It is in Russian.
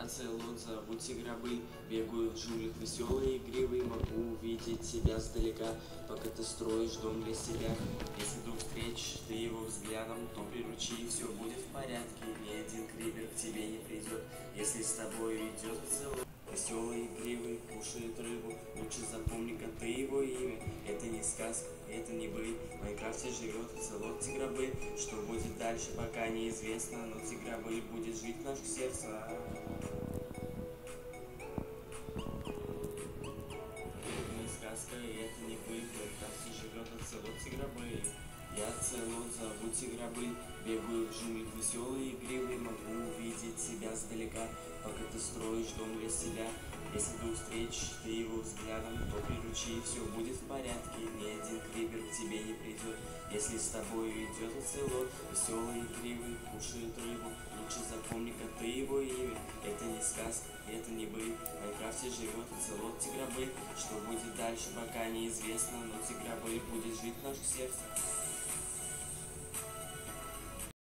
Я целот, забудьте гробы, бегаю в джунглях веселый и игривый, могу увидеть тебя сдалека, пока ты строишь дом для себя. Если вдруг встретишь ты его взглядом, то приручи, все будет в порядке, ни один крибер к тебе не придет, если с тобой идет целый. Веселый, игривый, кушает рыбу, лучше запомни-ка ты его имя. Это не сказка, это не быт, в Майнкрафте живет целот тигробы. Что будет дальше, пока неизвестно, но тигробы будет жить в наших сердцах. Тигробы. Я целот, зовут тигробы, бегаю в джунглях веселый и игривый, могу увидеть тебя сдалека, пока ты строишь дом для себя. Если вдруг встретишь ты его взглядом, то приручи, все будет в порядке, ни один крибер к тебе не придет. Если с тобой идет оцелот, веселый и игривый, кушает рыбу, лучше запомни-ка ты его имя. Это не сказка, это не быт, в Майнкрафте живет оцелот тигробы. Что будет дальше, пока неизвестно, но тигробы будет жить в наших сердцах.